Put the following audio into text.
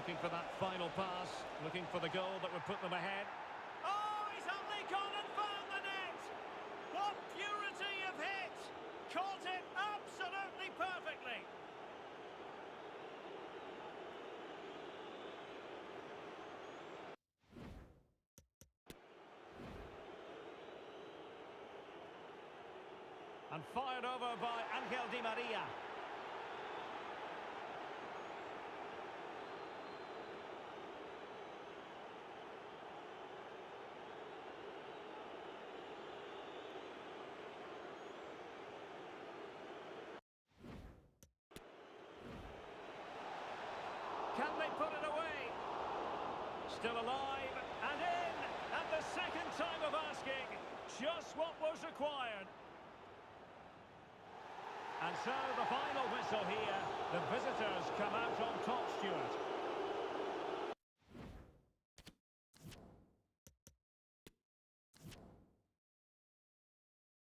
for that final pass, looking for the goal that would put them ahead. Oh, he's only gone and found the net! What purity of hit! Caught it absolutely perfectly! And fired over by Angel Di Maria. Can they put it away? Still alive and in! And the second time of asking, just what was required. And so the final whistle here. The visitors come out.